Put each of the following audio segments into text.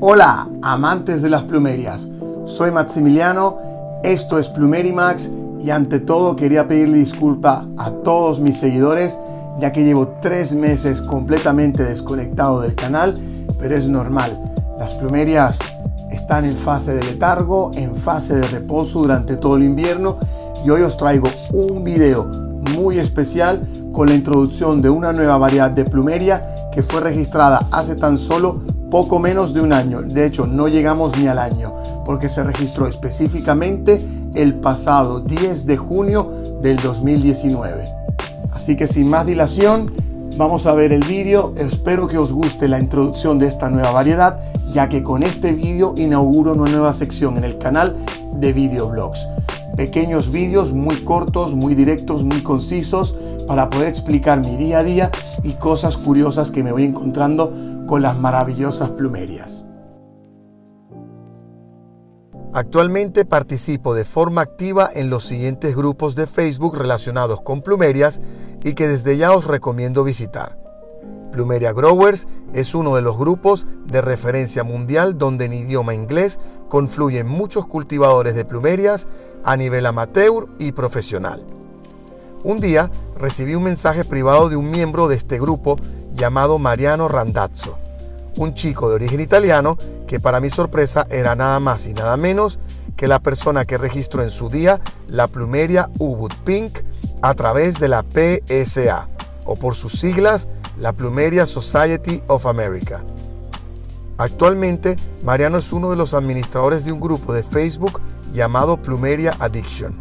Hola, amantes de las plumerias. Soy Maximiliano, esto es Plumerimax y ante todo quería pedirle disculpa a todos mis seguidores ya que llevo tres meses completamente desconectado del canal, pero es normal. Las plumerias están en fase de letargo, en fase de reposo durante todo el invierno y hoy os traigo un video muy especial con la introducción de una nueva variedad de plumeria que fue registrada hace tan solo poco menos de un año. De hecho, no llegamos ni al año, porque se registró específicamente el pasado 10 de junio del 2019. Así que sin más dilación, vamos a ver el vídeo. Espero que os guste la introducción de esta nueva variedad, ya que con este vídeo inauguro una nueva sección en el canal de videoblogs. Pequeños vídeos muy cortos, muy directos, muy concisos, para poder explicar mi día a día y cosas curiosas que me voy encontrando con las maravillosas plumerias. Actualmente participo de forma activa en los siguientes grupos de Facebook relacionados con plumerias y que desde ya os recomiendo visitar. Plumeria Growers es uno de los grupos de referencia mundial donde en idioma inglés confluyen muchos cultivadores de plumerias a nivel amateur y profesional. Un día recibí un mensaje privado de un miembro de este grupo llamado Mariano Randazzo, un chico de origen italiano que para mi sorpresa era nada más y nada menos que la persona que registró en su día la plumeria Ubud Pink a través de la PSA, o por sus siglas, la Plumeria Society of America. Actualmente, Mariano es uno de los administradores de un grupo de Facebook llamado Plumeria Addiction.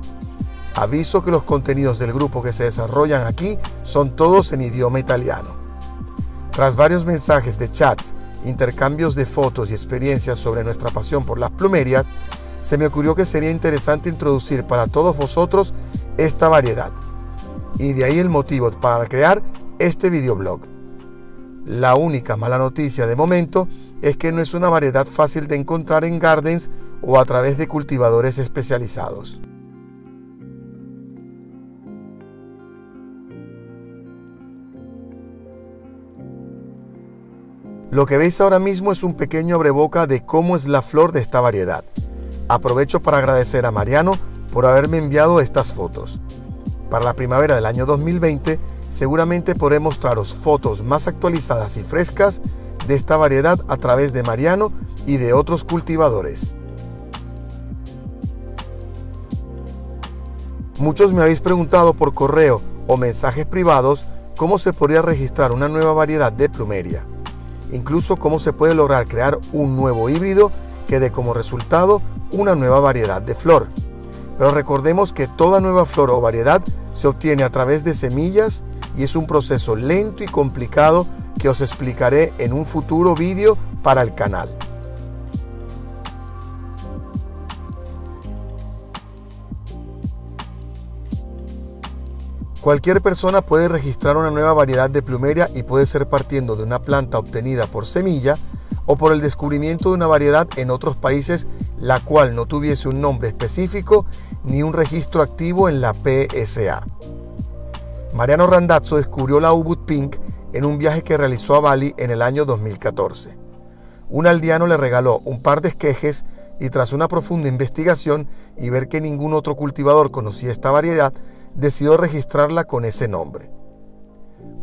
Aviso que los contenidos del grupo que se desarrollan aquí son todos en idioma italiano. Tras varios mensajes de chats, intercambios de fotos y experiencias sobre nuestra pasión por las plumerias, se me ocurrió que sería interesante introducir para todos vosotros esta variedad. Y de ahí el motivo para crear este videoblog. La única mala noticia de momento es que no es una variedad fácil de encontrar en gardens o a través de cultivadores especializados. Lo que veis ahora mismo es un pequeño abreboca de cómo es la flor de esta variedad. Aprovecho para agradecer a Mariano por haberme enviado estas fotos. Para la primavera del año 2020 seguramente podré mostraros fotos más actualizadas y frescas de esta variedad a través de Mariano y de otros cultivadores. Muchos me habéis preguntado por correo o mensajes privados cómo se podría registrar una nueva variedad de plumeria incluso cómo se puede lograr crear un nuevo híbrido que dé como resultado una nueva variedad de flor. Pero recordemos que toda nueva flor o variedad se obtiene a través de semillas y es un proceso lento y complicado que os explicaré en un futuro vídeo para el canal. Cualquier persona puede registrar una nueva variedad de plumeria y puede ser partiendo de una planta obtenida por semilla o por el descubrimiento de una variedad en otros países la cual no tuviese un nombre específico ni un registro activo en la PSA. Mariano Randazzo descubrió la Ubud Pink en un viaje que realizó a Bali en el año 2014. Un aldeano le regaló un par de esquejes y tras una profunda investigación y ver que ningún otro cultivador conocía esta variedad, decidió registrarla con ese nombre.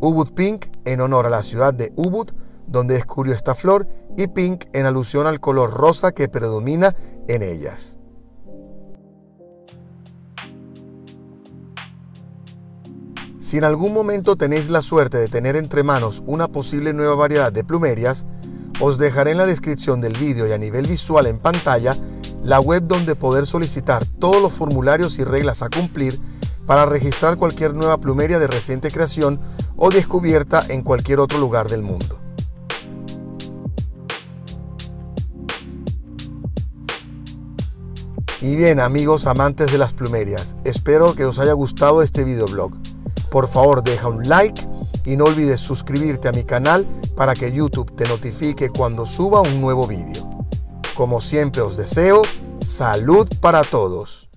Ubud Pink en honor a la ciudad de Ubud, donde descubrió esta flor, y pink en alusión al color rosa que predomina en ellas. Si en algún momento tenéis la suerte de tener entre manos una posible nueva variedad de plumerias, os dejaré en la descripción del vídeo y a nivel visual en pantalla la web donde poder solicitar todos los formularios y reglas a cumplir para registrar cualquier nueva plumeria de reciente creación o descubierta en cualquier otro lugar del mundo. Y bien amigos amantes de las plumerias, espero que os haya gustado este videoblog. Por favor deja un like y no olvides suscribirte a mi canal para que YouTube te notifique cuando suba un nuevo vídeo. Como siempre os deseo, salud para todos.